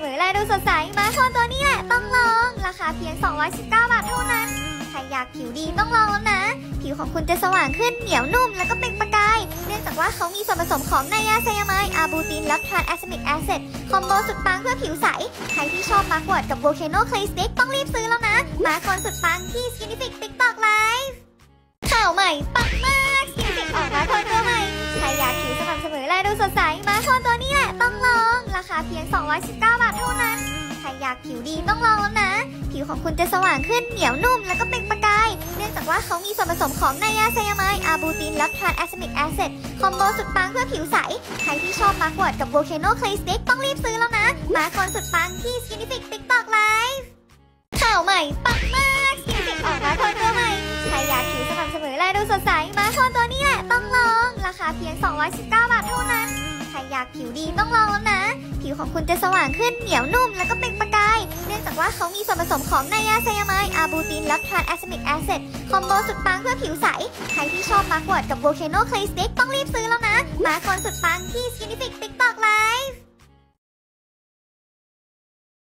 ดูสดใสมาส์กโคลนตัวนี้แหละต้องลอง ราคาเพียง 219 บาทเท่านั้น ใครอยากผิวดีต้องลองแล้วนะ ผิวของคุณจะสว่างขึ้นเหนียวนุ่มแล้วก็เปล่งประกาย เนื่องจากว่าเขามีส่วนผสมของ Niacinamide Arbutin และ Tranexamic Acid combo สุดปังเพื่อผิวใส ใครที่ชอบมาร์กวอดกับโวลเคโนคล y สติกต้องรีบซื้อแล้วนะ มาส์กโคลนสุดปังที่ Skintific TikTok Live ข่าวใหม่ปังมาก Skintific ออกมาส์กโคลนตัวใหม่ ใครอยากผิวสม่ำเสมอและดูสดใสมาส์กโคลนตัวนี้แหละต้องลอง เพียง 219 บาทเท่านั้น ใครอยากผิวดีต้องลองแล้วนะ ผิวของคุณจะสว่างขึ้นเหนียวนุ่มแล้วก็เปล่งประกาย เนื่องจากว่าเขามีส่วนผสมของ Niacinamide Arbutin และ Tranexamic Acid combo สุดปังเพื่อผิวใส ใครที่ชอบมาร์กวอดกับโวเคโนคล y สติกต้องรีบซื้อแล้วนะ มาส์กโคลนสุดปังที่ Skintific TikTok Live ข่าวใหม่ปังมาก Skinnific ออกมาโคนตัวใหม่ใครอยากผิวสม่ำเสมอและดูสดใสมาส์กโคลนตัวนี้แหละต้องลอง ราคาเพียง 219 บาทเท่านั้น ใครอยากผิวดีต้องลองแล้วนะ ผิวของคุณจะสว่างขึ้นเหนียวนุ่มแล้วก็เป็นประกาย เนื่องจากว่าเขามีส่วนผสมของ Niacinamide Arbutin และ Tranexamic Acid combo สุดปังเพื่อผิวใส ใครที่ชอบ Mugwort กับ Volcano Clay Stick ต้องรีบซื้อแล้วนะ มาส์กโคลนสุดปังที่ Skintific TikTok Live